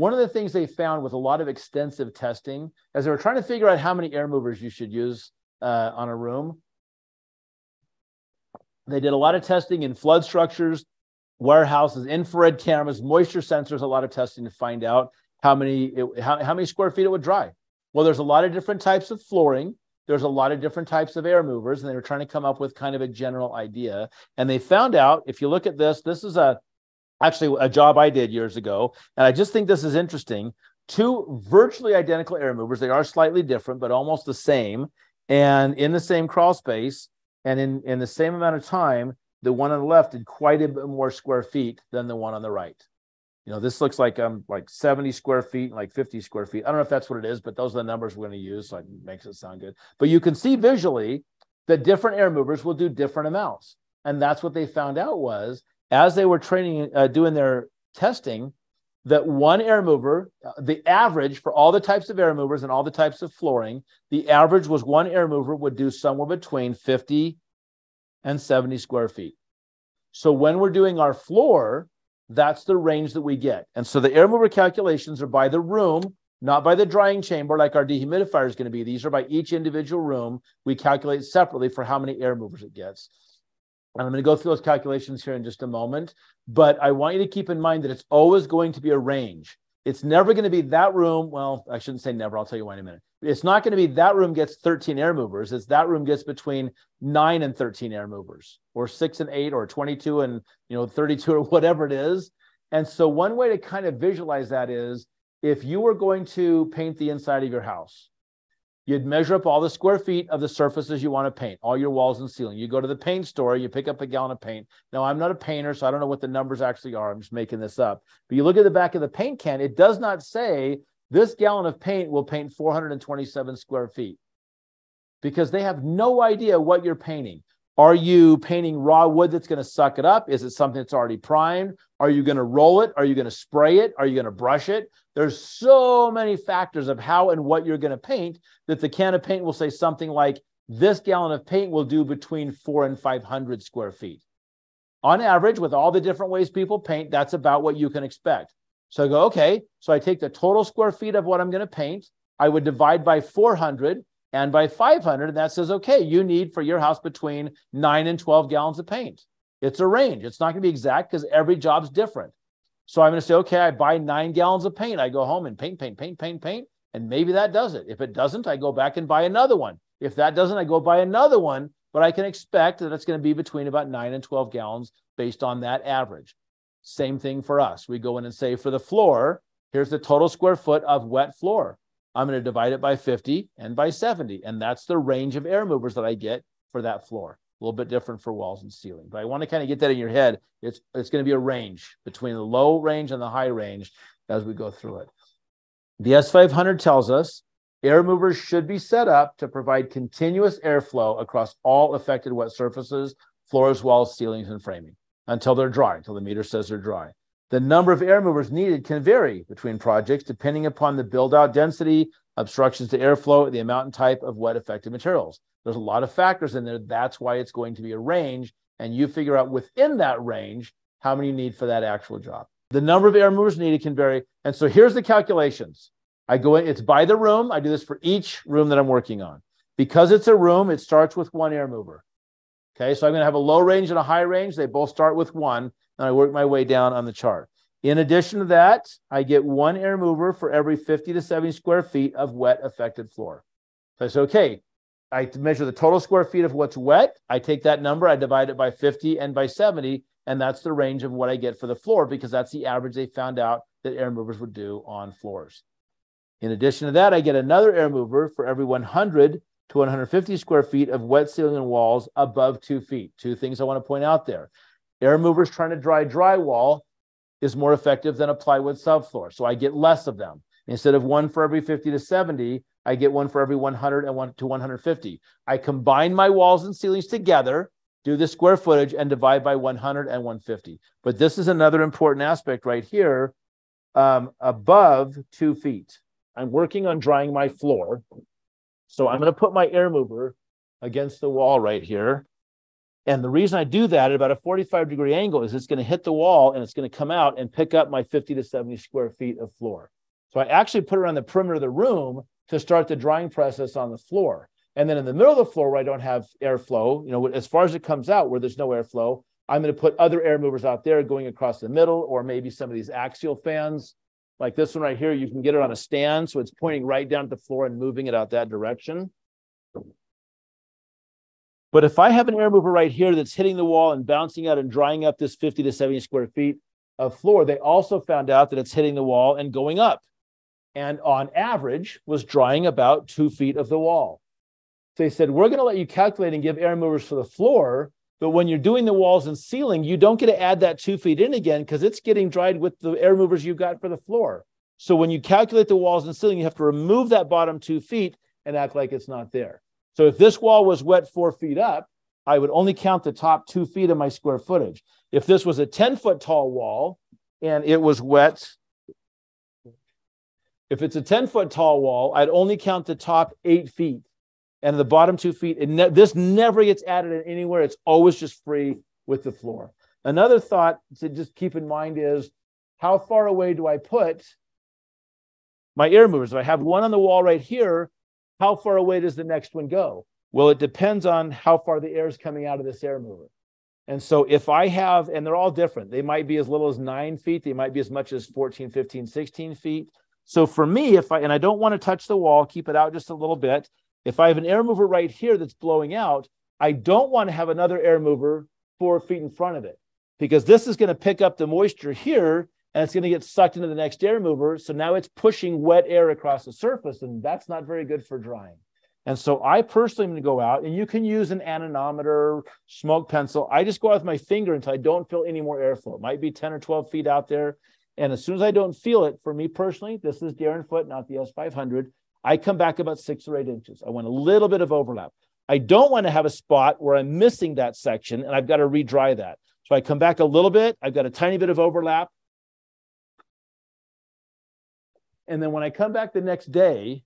one of the things they found with a lot of extensive testing, as they were trying to figure out how many air movers you should use uh, on a room, they did a lot of testing in flood structures, warehouses, infrared cameras, moisture sensors, a lot of testing to find out how many it, how, how many square feet it would dry. Well, there's a lot of different types of flooring. There's a lot of different types of air movers, and they were trying to come up with kind of a general idea. And they found out, if you look at this, this is a actually a job I did years ago, and I just think this is interesting. Two virtually identical air movers. They are slightly different, but almost the same, and in the same crawl space, and in in the same amount of time. The one on the left did quite a bit more square feet than the one on the right. You know, this looks like um like 70 square feet and like 50 square feet. I don't know if that's what it is, but those are the numbers we're going to use. So it makes it sound good. But you can see visually that different air movers will do different amounts. And that's what they found out was as they were training, uh, doing their testing, that one air mover, uh, the average for all the types of air movers and all the types of flooring, the average was one air mover would do somewhere between 50 and 70 square feet. So when we're doing our floor, that's the range that we get. And so the air mover calculations are by the room, not by the drying chamber like our dehumidifier is going to be. These are by each individual room. We calculate separately for how many air movers it gets. And I'm going to go through those calculations here in just a moment. But I want you to keep in mind that it's always going to be a range. It's never going to be that room. Well, I shouldn't say never. I'll tell you why in a minute. It's not going to be that room gets 13 air movers. It's that room gets between nine and 13 air movers, or six and eight, or 22 and you know 32, or whatever it is. And so one way to kind of visualize that is if you were going to paint the inside of your house, you'd measure up all the square feet of the surfaces you want to paint, all your walls and ceiling. You go to the paint store, you pick up a gallon of paint. Now, I'm not a painter, so I don't know what the numbers actually are. I'm just making this up. But you look at the back of the paint can, it does not say this gallon of paint will paint 427 square feet because they have no idea what you're painting. Are you painting raw wood that's going to suck it up? Is it something that's already primed? Are you going to roll it? Are you going to spray it? Are you going to brush it? There's so many factors of how and what you're going to paint that the can of paint will say something like this gallon of paint will do between four and 500 square feet. On average, with all the different ways people paint, that's about what you can expect. So I go, okay, so I take the total square feet of what I'm going to paint. I would divide by 400 and by 500. And that says, okay, you need for your house between nine and 12 gallons of paint. It's a range. It's not going to be exact because every job's different. So I'm going to say, okay, I buy nine gallons of paint. I go home and paint, paint, paint, paint, paint. And maybe that does it. If it doesn't, I go back and buy another one. If that doesn't, I go buy another one. But I can expect that it's going to be between about nine and 12 gallons based on that average. Same thing for us. We go in and say for the floor, here's the total square foot of wet floor. I'm going to divide it by 50 and by 70. And that's the range of air movers that I get for that floor. A little bit different for walls and ceiling. But I want to kind of get that in your head. It's, it's going to be a range between the low range and the high range as we go through it. The S500 tells us air movers should be set up to provide continuous airflow across all affected wet surfaces, floors, walls, ceilings, and framing until they're dry, until the meter says they're dry. The number of air movers needed can vary between projects depending upon the build out density, obstructions to airflow, the amount and type of wet affected materials. There's a lot of factors in there. That's why it's going to be a range. And you figure out within that range how many you need for that actual job. The number of air movers needed can vary. And so here's the calculations. I go in, it's by the room. I do this for each room that I'm working on. Because it's a room, it starts with one air mover. Okay, so I'm going to have a low range and a high range. They both start with one and I work my way down on the chart. In addition to that, I get one air mover for every 50 to 70 square feet of wet affected floor. So I say, okay, I measure the total square feet of what's wet. I take that number, I divide it by 50 and by 70, and that's the range of what I get for the floor because that's the average they found out that air movers would do on floors. In addition to that, I get another air mover for every 100 to 150 square feet of wet ceiling and walls above two feet. Two things I want to point out there. Air movers trying to dry drywall is more effective than a plywood subfloor. So I get less of them. Instead of one for every 50 to 70, I get one for every 100 and one to 150. I combine my walls and ceilings together, do the square footage, and divide by 100 and 150. But this is another important aspect right here um, above two feet. I'm working on drying my floor. So I'm going to put my air mover against the wall right here. And the reason I do that at about a 45 degree angle is it's going to hit the wall and it's going to come out and pick up my 50 to 70 square feet of floor. So I actually put it around the perimeter of the room to start the drying process on the floor. And then in the middle of the floor where I don't have airflow, you know, as far as it comes out where there's no airflow, I'm going to put other air movers out there going across the middle, or maybe some of these axial fans, like this one right here. You can get it on a stand, so it's pointing right down to the floor and moving it out that direction. But if I have an air mover right here that's hitting the wall and bouncing out and drying up this 50 to 70 square feet of floor, they also found out that it's hitting the wall and going up. And on average, was drying about two feet of the wall. So they said, we're going to let you calculate and give air movers for the floor. But when you're doing the walls and ceiling, you don't get to add that two feet in again because it's getting dried with the air movers you've got for the floor. So when you calculate the walls and ceiling, you have to remove that bottom two feet and act like it's not there. So if this wall was wet four feet up, I would only count the top two feet of my square footage. If this was a 10 foot tall wall and it was wet, if it's a 10 foot tall wall, I'd only count the top eight feet and the bottom two feet. Ne- this never gets added in anywhere. It's always just free with the floor. Another thought to just keep in mind is how far away do I put my air movers? If I have one on the wall right here, how far away does the next one go? Well, it depends on how far the air is coming out of this air mover. And so if I have, and they're all different, they might be as little as nine feet, they might be as much as 14, 15, 16 feet. So for me, if I, and I don't want to touch the wall, keep it out just a little bit. If I have an air mover right here that's blowing out, I don't want to have another air mover four feet in front of it because this is going to pick up the moisture here and it's going to get sucked into the next air mover. So now it's pushing wet air across the surface, and that's not very good for drying. And so I personally am going to go out, and you can use an anemometer, smoke pencil. I just go out with my finger until I don't feel any more airflow. It might be 10 or 12 feet out there. And as soon as I don't feel it, for me personally, this is Darren Foot, not the S500, I come back about six or eight inches. I want a little bit of overlap. I don't want to have a spot where I'm missing that section and I've got to re-dry that. So I come back a little bit. I've got a tiny bit of overlap. And then when I come back the next day,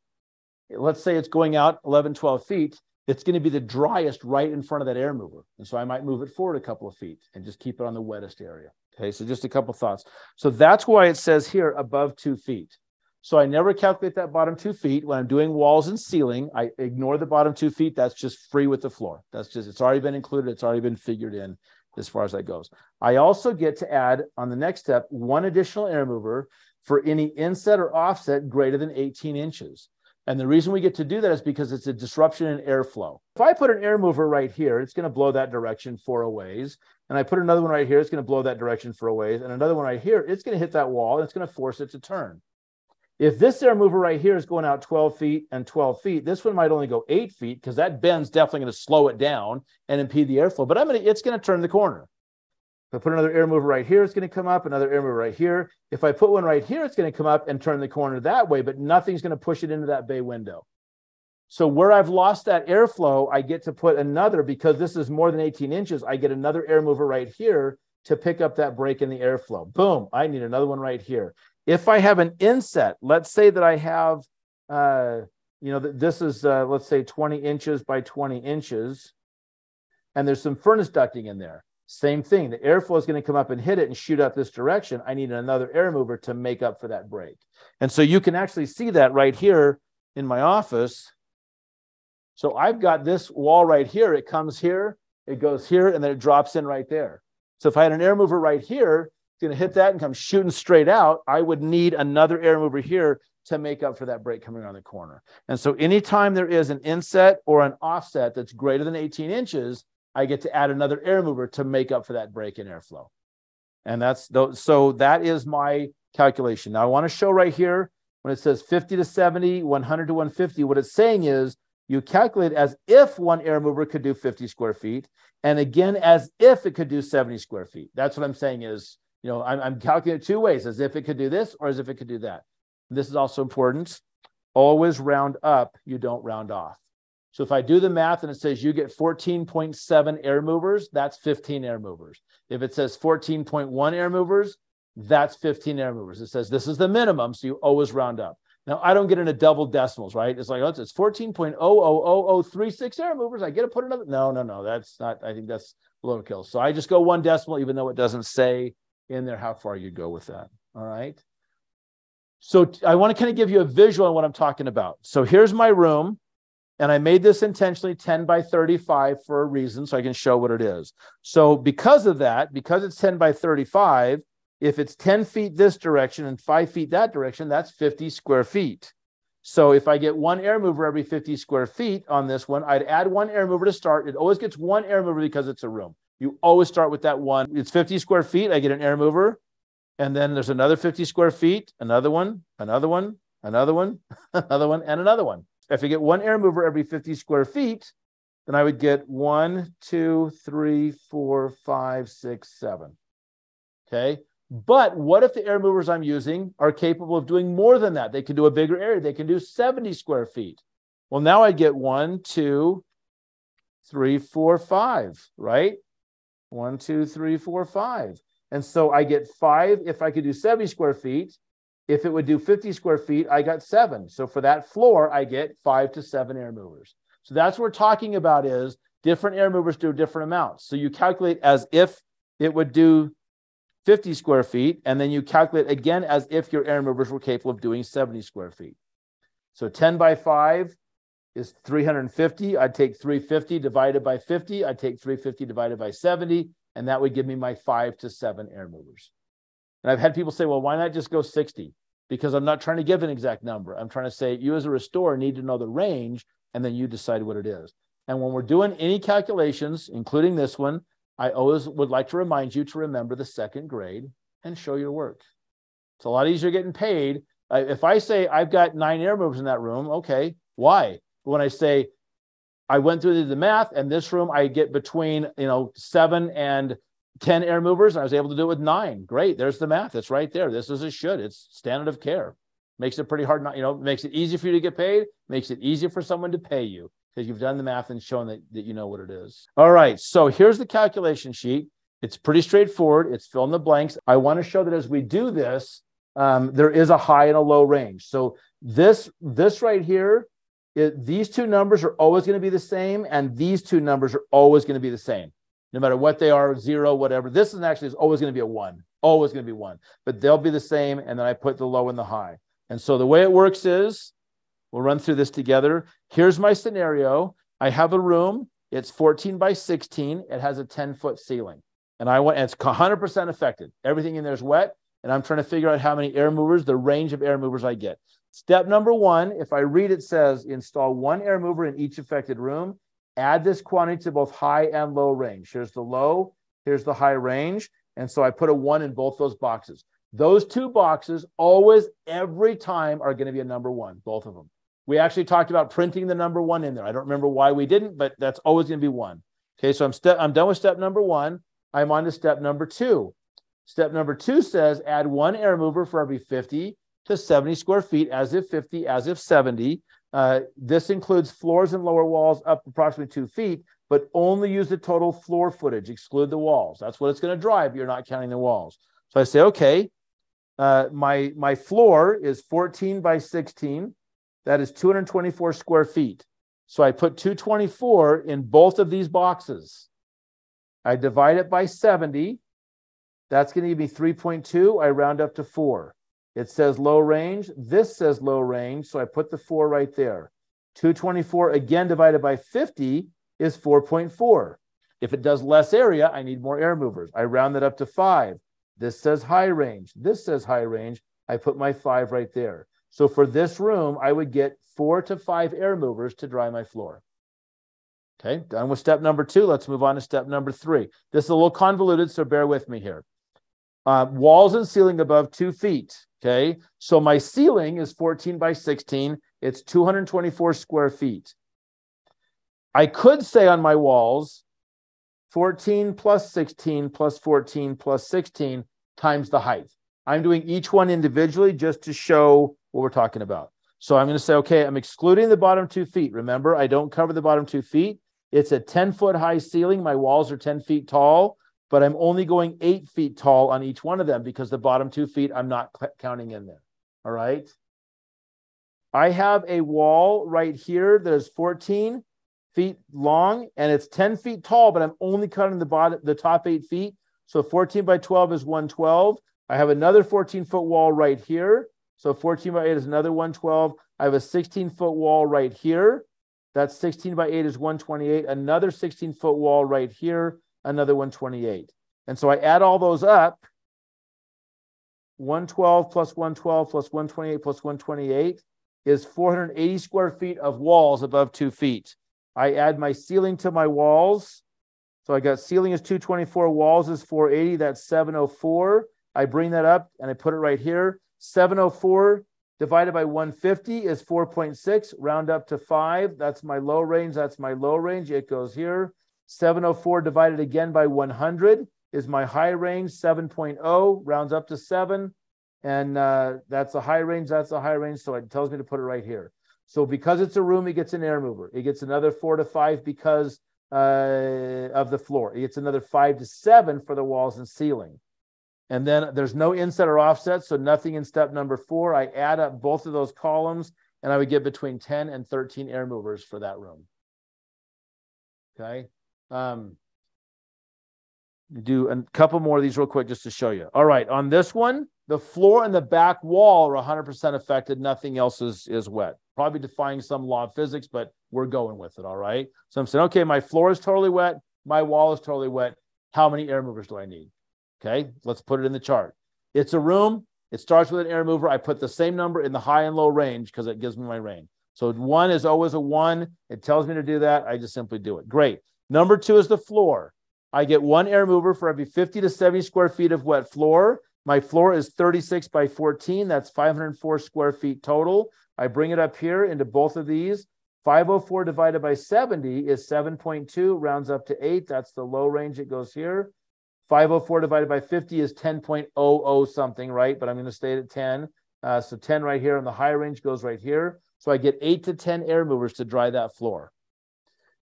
let's say it's going out 11, 12 feet, it's going to be the driest right in front of that air mover. And so I might move it forward a couple of feet and just keep it on the wettest area. Okay, so just a couple thoughts. So that's why it says here above two feet. So I never calculate that bottom two feet when I'm doing walls and ceiling. I ignore the bottom two feet. That's just free with the floor. That's just, it's already been included. It's already been figured in as far as that goes. I also get to add on the next step one additional air mover for any inset or offset greater than 18 inches. And the reason we get to do that is because it's a disruption in airflow. If I put an air mover right here, it's going to blow that direction for a ways. And I put another one right here, it's going to blow that direction for a ways. And another one right here, it's going to hit that wall and it's going to force it to turn. If this air mover right here is going out 12 feet and 12 feet, this one might only go eight feet because that bend's definitely going to slow it down and impede the airflow. But I'm going to, it's going to turn the corner. If I put another air mover right here, it's going to come up, another air mover right here. If I put one right here, it's going to come up and turn the corner that way, but nothing's going to push it into that bay window. So where I've lost that airflow, I get to put another, because this is more than 18 inches, I get another air mover right here to pick up that break in the airflow. Boom, I need another one right here. If I have an inset, let's say that I have, uh, you know, this is, uh, let's say 20 inches by 20 inches, and there's some furnace ducting in there. Same thing. The airflow is going to come up and hit it and shoot out this direction. I need another air mover to make up for that break. And so you can actually see that right here in my office. So I've got this wall right here. It comes here, it goes here, and then it drops in right there. So if I had an air mover right here, it's going to hit that and come shooting straight out. I would need another air mover here to make up for that break coming around the corner. And so anytime there is an inset or an offset that's greater than 18 inches, I get to add another air mover to make up for that break in airflow. And that's so that is my calculation. Now I want to show right here when it says 50 to 70, 100 to 150, what it's saying is you calculate as if one air mover could do 50 square feet, and again as if it could do 70 square feet. That's what I'm saying is, you know, I'm, I'm calculating two ways, as if it could do this or as if it could do that. This is also important. Always round up, you don't round off. So if I do the math and it says you get 14.7 air movers, that's 15 air movers. If it says 14.1 air movers, that's 15 air movers. It says this is the minimum, so you always round up. Now I don't get into double decimals, right? It's like, oh, it's 14.000036 air movers. I get to put another. No, no, no. That's not, I think that's overkill. So I just go one decimal, even though it doesn't say in there how far you go with that. All right. So I want to kind of give you a visual on what I'm talking about. So here's my room. And I made this intentionally 10 by 35 for a reason, so I can show what it is. So because of that, because it's 10 by 35, if it's 10 feet this direction and five feet that direction, that's 50 square feet. So if I get one air mover every 50 square feet on this one, I'd add one air mover to start. It always gets one air mover because it's a room. You always start with that one. It's 50 square feet. I get an air mover. And then there's another 50 square feet, another one, another one, another one, another one, and another one. If I get one air mover every 50 square feet, then I would get one, two, three, four, five, six, seven. Okay. But what if the air movers I'm using are capable of doing more than that? They can do a bigger area. They can do 70 square feet. Well, now I get one, two, three, four, five, right? One, two, three, four, five. And so I get five if I could do 70 square feet. If it would do 50 square feet, I got seven. So for that floor, I get five to seven air movers. So that's what we're talking about is different air movers do different amounts. So you calculate as if it would do 50 square feet, and then you calculate again as if your air movers were capable of doing 70 square feet. So 10 by 5 is 350. I'd take 350 divided by 50. I'd take 350 divided by 70, and that would give me my five to seven air movers. And I've had people say, well, why not just go 60? Because I'm not trying to give an exact number. I'm trying to say you as a restorer need to know the range, and then you decide what it is. And when we're doing any calculations, including this one, I always would like to remind you to remember the second grade and show your work. It's a lot easier getting paid. if I say I've got nine air movers in that room, okay, why? When I say I went through the math and this room I get between you know seven and 10 air movers, and I was able to do it with nine. Great. There's the math. It's right there. This is a should. It's standard of care. Makes it pretty hard, not, you know, makes it easy for you to get paid, makes it easier for someone to pay you because you've done the math and shown that, that you know what it is. All right, so here's the calculation sheet. It's pretty straightforward. It's fill in the blanks. I want to show that as we do this, um, there is a high and a low range. So this this right here, it, these two numbers are always going to be the same, and these two numbers are always going to be the same, no matter what they are, zero, whatever. This is actually is always going to be a one, always going to be one, but they'll be the same. And then I put the low and the high. And so the way it works is We'll run through this together. Here's my scenario. I have a room. It's 14 by 16. It has a 10 foot ceiling. And I want, and it's 100% affected. Everything in there is wet. And I'm trying to figure out how many air movers, the range of air movers I get. Step number one, if I read it says install one air mover in each affected room, add this quantity to both high and low range. Here's the low, here's the high range. And so I put a one in both those boxes. Those two boxes always, every time, are going to be a number one, both of them. We actually talked about printing the number one in there. I don't remember why we didn't, but that's always going to be one. Okay, so I'm step I'm done with step number one. I'm on to step number two. Step number two says add one air mover for every 50 to 70 square feet, as if 50, as if 70. Uh, this includes floors and lower walls up approximately two feet, but only use the total floor footage, exclude the walls. That's what it's going to drive. You're not counting the walls. So I say, okay, uh, my, my floor is 14 by 16 that is 224 square feet. So I put 224 in both of these boxes. I divide it by 70. That's going to give me 3.2. I round up to 4. It says low range. This says low range. So I put the 4 right there. 224 again divided by 50 is 4.4. If it does less area, I need more air movers. I round that up to 5. This says high range. This says high range. I put my 5 right there. So for this room, I would get four to five air movers to dry my floor. Okay, done with step number two. Let's move on to step number three. This is a little convoluted, so bear with me here. Uh, walls and ceiling above two feet. Okay, so my ceiling is 14 by 16. It's 224 square feet. I could say on my walls 14 plus 16 plus 14 plus 16 times the height. I'm doing each one individually just to show what we're talking about. So I'm going to say, okay, I'm excluding the bottom two feet. Remember, I don't cover the bottom two feet. It's a 10 foot high ceiling. My walls are 10 feet tall, but I'm only going eight feet tall on each one of them because the bottom two feet I'm not counting in there. All right. I have a wall right here that is 14 feet long and it's 10 feet tall, but I'm only cutting the bottom, the top eight feet. So 14 by 12 is 112. I have another 14 foot wall right here. So 14 by 8 is another 112. I have a 16 foot wall right here. That's 16 by 8 is 128. Another 16 foot wall right here, another 128. And so I add all those up 112 plus 112 plus 128 plus 128 is 480 square feet of walls above two feet. I add my ceiling to my walls. So I got ceiling is 224, walls is 480, that's 704. I bring that up and I put it right here. 704 divided by 150 is 4.6, round up to 5. That's my low range, that's my low range. It goes here. 704 divided again by 100 is my high range, 7.0, rounds up to 7. And uh, that's a high range, that's a high range. So it tells me to put it right here. So because it's a room, it gets an air mover. It gets another four to five because uh, of the floor. It gets another five to seven for the walls and ceiling. And then there's no inset or offset, so nothing in step number four. I add up both of those columns and I would get between 10 and 13 air movers for that room. Okay. Um, do a couple more of these real quick just to show you. All right, on this one, the floor and the back wall are 100% affected. Nothing else is, is wet. Probably defying some law of physics, but we're going with it. All right. So I'm saying, okay, my floor is totally wet. My wall is totally wet. How many air movers do I need? Okay, let's put it in the chart. It's a room. It starts with an air mover. I put the same number in the high and low range because it gives me my range. So one is always a one. It tells me to do that. I just simply do it. Great. Number two is the floor. I get one air mover for every 50 to 70 square feet of wet floor. My floor is 36 by 14. That's 504 square feet total. I bring it up here into both of these. 504 divided by 70 is 7.2, rounds up to 8. That's the low range. It goes here. 504 divided by 50 is 10.00 something, right? But I'm going to stay at 10. Uh, so 10 right here, and the high range goes right here. So I get 8 to 10 air movers to dry that floor.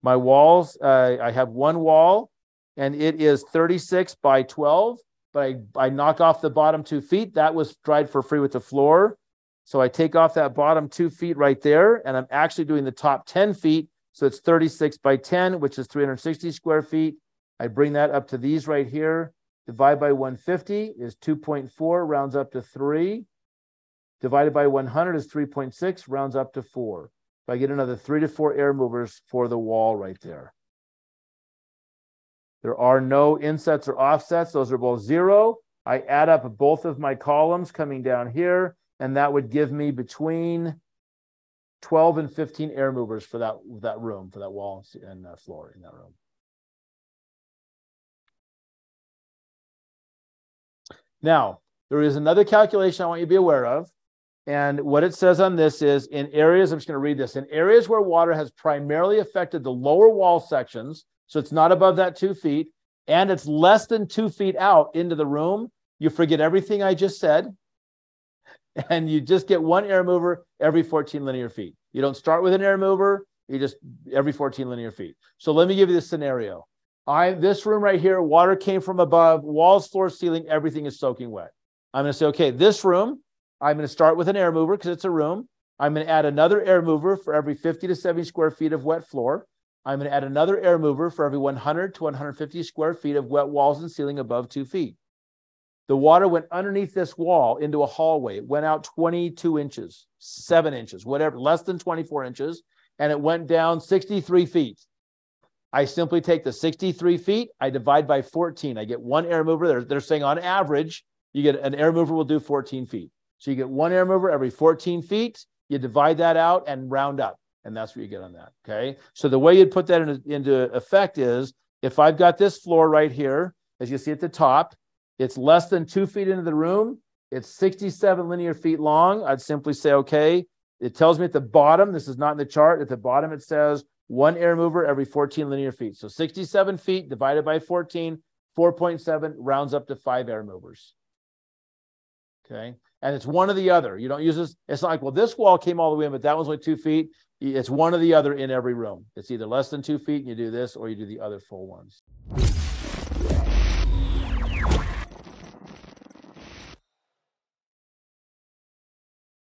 My walls, uh, I have one wall, and it is 36 by 12 but I, I knock off the bottom two feet. That was dried for free with the floor. So I take off that bottom two feet right there, and I'm actually doing the top 10 feet. So it's 36 by 10, which is 360 square feet. I bring that up to these right here. Divide by 150 is 2.4, rounds up to 3. Divided by 100 is 3.6, rounds up to 4. If I get another 3 to 4 air movers for the wall right there. There are no insets or offsets. Those are both zero. I add up both of my columns coming down here, and that would give me between 12 and 15 air movers for that, that room, for that wall and uh, floor in that room. Now, there is another calculation I want you to be aware of. And what it says on this is in areas, I'm just going to read this, in areas where water has primarily affected the lower wall sections, so it's not above that two feet, and it's less than two feet out into the room. You forget everything I just said, and you just get one air mover every 14 linear feet. You don't start with an air mover, you just every 14 linear feet. So let me give you this scenario. I this room right here, water came from above, walls, floor, ceiling, everything is soaking wet. I'm going to say, okay, this room, I'm going to start with an air mover because it's a room. I'm going to add another air mover for every 50 to 70 square feet of wet floor. I'm going to add another air mover for every 100 to 150 square feet of wet walls and ceiling above two feet. The water went underneath this wall into a hallway. It went out 22 inches, seven inches, whatever, less than 24 inches, and it went down 63 feet. I simply take the 63 feet, I divide by 14. I get one air mover. They're, they're saying on average, you get an air mover will do 14 feet. So you get one air mover every 14 feet. You divide that out and round up and that's what you get on that. Okay. So the way you'd put that into, into effect is if I've got this floor right here, as you see at the top, it's less than two feet into the room. It's 67 linear feet long. I'd simply say, okay, it tells me at the bottom, this is not in the chart, at the bottom it says one air mover every 14 linear feet. So 67 feet divided by 14, 4.7 rounds up to five air movers. Okay. And it's one or the other. You don't use this. It's not like, well, this wall came all the way in, but that one's only two feet. It's one or the other in every room. It's either less than two feet and you do this, or you do the other full ones.